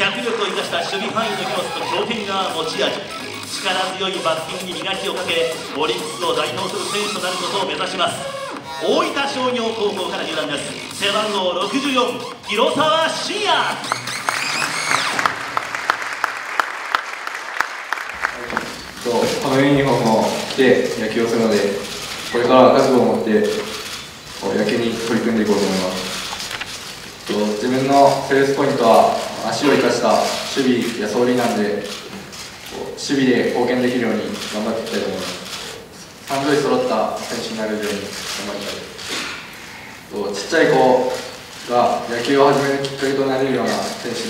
脚力を生かした守備範囲の様子と強肩が持ち味力強いバッティングに磨きをかけオリックスを代表する選手となることを目指します。大分商業高校から入団です背番号64広沢慎也。このユニフォームを着て野球をするのでこれからは覚悟を持って野球に取り組んでいこうと思います。自分のセールスポイントは足を生かした守備や走塁なんで守備で貢献できるように頑張っていきたいと思います。三塁揃った選手になれるように頑張りたい。ちっちゃい子が野球を始めるきっかけとなれるような選手に